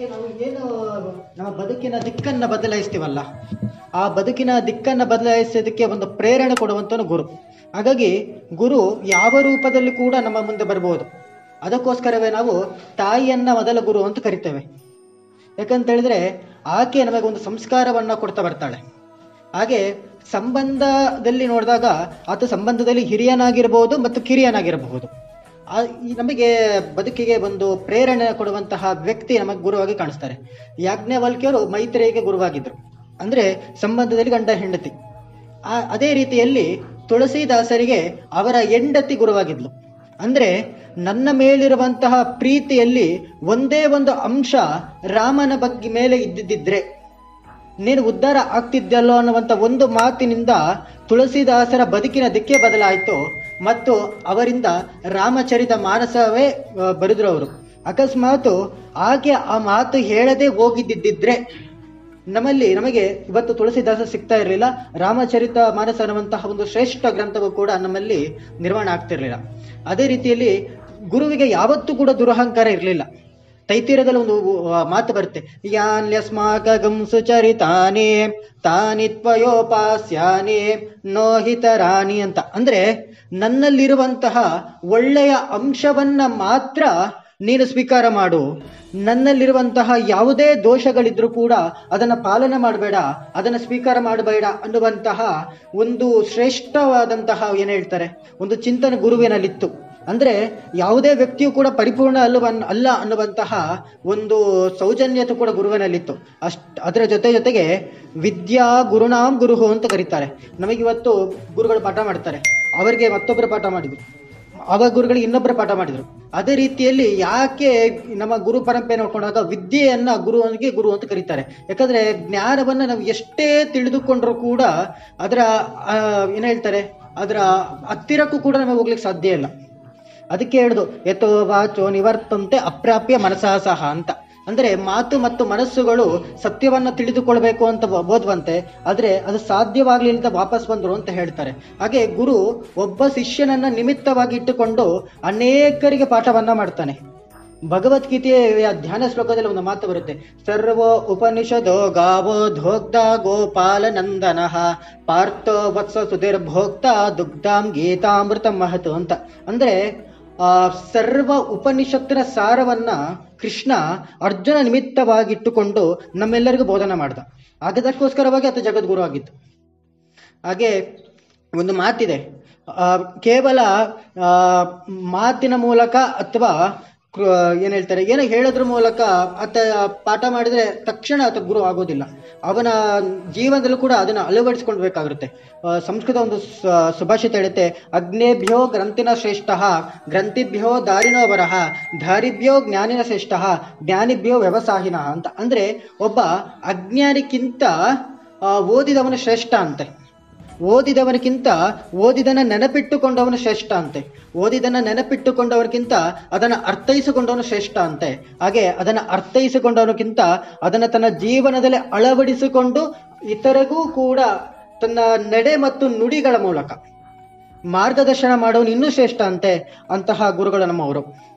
ಅದಕ್ಕೆ ನಾವು ಏನು ನಮ್ಮ ಬದುಕಿನ ದಿಕ್ಕನ್ನು ಬದಲಾಯಿಸ್ತೀವಲ್ಲ, ಆ ಬದುಕಿನ ದಿಕ್ಕನ್ನು ಬದಲಾಯಿಸೋದಕ್ಕೆ ಒಂದು ಪ್ರೇರಣೆ ಕೊಡುವಂತನು ಗುರು. ಹಾಗಾಗಿ ಗುರು ಯಾವ ರೂಪದಲ್ಲಿ ಕೂಡ ನಮ್ಮ ಮುಂದೆ ಬರ್ಬೋದು. ಅದಕ್ಕೋಸ್ಕರವೇ ನಾವು ತಾಯಿಯನ್ನ ಮೊದಲ ಗುರು ಅಂತ ಕರಿತೇವೆ. ಯಾಕಂತ ಹೇಳಿದ್ರೆ ಆಕೆ ನಮಗೆ ಒಂದು ಸಂಸ್ಕಾರವನ್ನ ಕೊಡ್ತಾ ಬರ್ತಾಳೆ. ಹಾಗೆ ಸಂಬಂಧದಲ್ಲಿ ನೋಡಿದಾಗ ಆತ ಸಂಬಂಧದಲ್ಲಿ ಹಿರಿಯನಾಗಿರಬಹುದು ಮತ್ತು ಕಿರಿಯನಾಗಿರಬಹುದು. ನಮಗೆ ಬದುಕಿಗೆ ಒಂದು ಪ್ರೇರಣೆ ಕೊಡುವಂತಹ ವ್ಯಕ್ತಿ ನಮಗೆ ಗುರುವಾಗಿ ಕಾಣಿಸ್ತಾರೆ. ಯಾಜ್ಞವಲ್ಕಿಯವರು ಮೈತ್ರೇಯಿಗೆ ಗುರುವಾಗಿದ್ದರು ಅಂದ್ರೆ ಸಂಬಂಧದಲ್ಲಿ ಗಂಡ ಹೆಂಡತಿ. ಆ, ಅದೇ ರೀತಿಯಲ್ಲಿ ತುಳಸಿದಾಸರಿಗೆ ಅವರ ಹೆಂಡತಿ ಗುರುವಾಗಿದ್ಲು. ಅಂದ್ರೆ ನನ್ನ ಮೇಲಿರುವಂತಹ ಪ್ರೀತಿಯಲ್ಲಿ ಒಂದೇ ಒಂದು ಅಂಶ ರಾಮನ ಬಗ್ಗೆ ಮೇಲೆ ಇದ್ದಿದ್ದಿದ್ರೆ ನೀನು ಉದ್ಧಾರ ಆಗ್ತಿದ್ದಲ್ಲೋ ಅನ್ನುವಂಥ ಒಂದು ಮಾತಿನಿಂದ ತುಳಸಿದಾಸರ ಬದುಕಿನ ದಿಕ್ಕೆ ಬದಲಾಯಿತು. ಮತ್ತು ಅವರಿಂದ ರಾಮಚರಿತ ಮಾನಸವೇ ಬರೆದ್ರು ಅವರು ಅಕಸ್ಮಾತ್ ಹಾಗೆ ಆ ಮಾತು ಹೇಳದೆ ಹೋಗಿದ್ದಿದ್ದರೆ ನಮ್ಮಲ್ಲಿ ನಮಗೆ ಇವತ್ತು ತುಳಸಿದಾಸ ಸಿಗ್ತಾ ಇರಲಿಲ್ಲ. ರಾಮಚರಿತ ಮಾನಸ ಅನ್ನುವಂತಹ ಒಂದು ಶ್ರೇಷ್ಠ ಗ್ರಂಥವು ಕೂಡ ನಮ್ಮಲ್ಲಿ ನಿರ್ಮಾಣ ಆಗ್ತಿರಲಿಲ್ಲ. ಅದೇ ರೀತಿಯಲ್ಲಿ ಗುರುವಿಗೆ ಯಾವತ್ತೂ ಕೂಡ ದುರಹಂಕಾರ ಇರಲಿಲ್ಲ. ತೈತೀರದಲ್ಲಿ ಒಂದು ಮಾತು ಬರುತ್ತೆ. ಯಾನ್ಯಸ್ಮಾಕ ಗಂಸುಚರಿತಾನಿ ತಾನಿತ್ವಯೋಪಾಸ್ಯಾನೇ, ನೋಹಿತರಾಣಿ ಅಂತ. ಅಂದ್ರೆ ನನ್ನಲ್ಲಿರುವಂತಹ ಒಳ್ಳೆಯ ಅಂಶವನ್ನ ಮಾತ್ರ ನೀನು ಸ್ವೀಕಾರ ಮಾಡು. ನನ್ನಲ್ಲಿರುವಂತಹ ಯಾವುದೇ ದೋಷಗಳಿದ್ರೂ ಕೂಡ ಅದನ್ನ ಪಾಲನೆ ಮಾಡಬೇಡ, ಅದನ್ನ ಸ್ವೀಕಾರ ಮಾಡಬೇಡ ಅನ್ನುವಂತಹ ಒಂದು ಶ್ರೇಷ್ಠವಾದಂತಹ ಏನು ಹೇಳ್ತಾರೆ, ಒಂದು ಚಿಂತನೆ ಗುರುವಿನಲ್ಲಿತ್ತು. ಅಂದ್ರೆ ಯಾವುದೇ ವ್ಯಕ್ತಿಯು ಕೂಡ ಪರಿಪೂರ್ಣ ಅಲ್ಲವ ಅಲ್ಲ ಅನ್ನುವಂತಹ ಒಂದು ಸೌಜನ್ಯತೆ ಕೂಡ ಗುರುವಿನಲ್ಲಿತ್ತು. ಅಷ್ಟ್, ಅದರ ಜೊತೆ ಜೊತೆಗೆ ವಿದ್ಯಾ ಗುರುನಾಂ ಗುರುಹು ಅಂತ ಕರೀತಾರೆ. ನಮಗಿವತ್ತು ಗುರುಗಳು ಪಾಠ ಮಾಡ್ತಾರೆ. ಅವರಿಗೆ ಮತ್ತೊಬ್ಬರು ಪಾಠ ಮಾಡಿದ್ರು. ಅವ ಗುರುಗಳಿಗೆ ಇನ್ನೊಬ್ಬರು ಪಾಠ ಮಾಡಿದ್ರು. ಅದೇ ರೀತಿಯಲ್ಲಿ ಯಾಕೆ ನಮ್ಮ ಗುರು ಪರಂಪರೆ ನೋಡ್ಕೊಂಡಾಗ ವಿದ್ಯೆಯನ್ನ ಗುರುವನಿಗೆ ಗುರು ಅಂತ ಕರೀತಾರೆ. ಯಾಕಂದ್ರೆ ಜ್ಞಾನವನ್ನ ನಾವು ಎಷ್ಟೇ ತಿಳಿದುಕೊಂಡ್ರು ಕೂಡ ಅದರ ಏನ್ ಹೇಳ್ತಾರೆ? ಅದರ ಹತ್ತಿರಕ್ಕೂ ಕೂಡ ನಮಗೆ ಹೋಗ್ಲಿಕ್ಕೆ ಸಾಧ್ಯ ಇಲ್ಲ. ಅದಕ್ಕೆ ಹೇಳುದು ಯಥೋ ವಾಚೋ ನಿವರ್ತಂತೆ ಅಪ್ರಾಪ್ಯ ಮನಸಾಸಹ ಅಂತ. ಅಂದ್ರೆ ಮಾತು ಮತ್ತು ಮನಸ್ಸುಗಳು ಸತ್ಯವನ್ನ ತಿಳಿದುಕೊಳ್ಬೇಕು ಅಂತ ಬೋಧವಂತೆ, ಆದ್ರೆ ಅದು ಅಂತ ವಾಪಸ್ ಬಂದ್ರು ಅಂತ ಹೇಳ್ತಾರೆ. ಹಾಗೆ ಗುರು ಒಬ್ಬ ಶಿಷ್ಯನನ್ನ ನಿಮಿತ್ತವಾಗಿ ಇಟ್ಟುಕೊಂಡು ಅನೇಕರಿಗೆ ಪಾಠವನ್ನ ಮಾಡ್ತಾನೆ. ಭಗವದ್ಗೀತೆಯ ಧ್ಯಾನ ಶ್ಲೋಕದಲ್ಲಿ ಒಂದು ಮಾತು ಬರುತ್ತೆ, ಸರ್ವೋ ಉಪನಿಷದೋ ಗಾವೋ ಧೋಗ್ಧ ಗೋಪಾಲ ನಂದನ ಪಾರ್ಥೋ ವತ್ಸ ಸುಧೀರ್ಭೋಕ್ತ ದುಗ್ಧಾಂ ಗೀತಾಮೃತ ಮಹತು ಅಂತ. ಅಂದ್ರೆ ಸರ್ವ ಉಪನಿಷತ್ತಿನ ಸಾರವನ್ನ ಕೃಷ್ಣ ಅರ್ಜುನ ನಿಮಿತ್ತವಾಗಿಟ್ಟುಕೊಂಡು ನಮ್ಮೆಲ್ಲರಿಗೂ ಬೋಧನೆ ಮಾಡ್ದ. ಅದಕ್ಕೋಸ್ಕರವಾಗಿ ಆತ ಜಗದ್ಗುರು ಆಗಿತ್ತು ಹಾಗೆ ಒಂದು ಮಾತಿದೆ. ಕೇವಲ ಮಾತಿನ ಮೂಲಕ ಅಥವಾ ಏನ್ ಹೇಳ್ತಾರೆ? ಏನೋ ಹೇಳೋದ್ರ ಮೂಲಕ ಆತ ಪಾಠ ಮಾಡಿದ್ರೆ ತಕ್ಷಣ ಆತ ಗುರು ಆಗೋದಿಲ್ಲ. ಅವನ ಜೀವನದಲ್ಲೂ ಕೂಡ ಅದನ್ನ ಅಳವಡಿಸ್ಕೊಳ್ಬೇಕಾಗುತ್ತೆ ಸಂಸ್ಕೃತ ಒಂದು ಸುಭಾಷಿತ ಹೇಳುತ್ತೆ, ಅಗ್ನೇಭ್ಯೋ ಗ್ರಂಥಿನ ಶ್ರೇಷ್ಠ, ಗ್ರಂಥಿಭ್ಯೋ ದಾರಿನೋ ವರಹ ದಾರಿಭ್ಯೋ ಜ್ಞಾನಿನ ಶ್ರೇಷ್ಠ, ಜ್ಞಾನಿಭ್ಯೋ ವ್ಯವಸಾಯಿನ ಅಂತ. ಅಂದ್ರೆ ಒಬ್ಬ ಅಜ್ಞಾನಿಕ್ಕಿಂತ ಓದಿದವನು ಶ್ರೇಷ್ಠ ಅಂತೆ. ಓದಿದವನಿಗಿಂತ ಓದಿದನ ನೆನಪಿಟ್ಟುಕೊಂಡವನು ಶ್ರೇಷ್ಠ ಅಂತೆ. ಓದಿದನ ನೆನಪಿಟ್ಟುಕೊಂಡವನಿಗಿಂತ ಅದನ್ನು ಅರ್ಥೈಸಿಕೊಂಡವನು ಶ್ರೇಷ್ಠ ಅಂತೆ. ಹಾಗೆ ಅದನ್ನು ಅರ್ಥೈಸಿಕೊಂಡವನಿಗಿಂತ ಅದನ್ನು ತನ್ನ ಜೀವನದಲ್ಲಿ ಅಳವಡಿಸಿಕೊಂಡು ಇತರಗೂ ಕೂಡ ತನ್ನ ನಡೆ ಮತ್ತು ನುಡಿಗಳ ಮೂಲಕ ಮಾರ್ಗದರ್ಶನ ಮಾಡೋನು ಇನ್ನೂ ಶ್ರೇಷ್ಠ ಅಂತೆ ಅಂತಹ ಗುರುಗಳು ನಮ್ಮವರು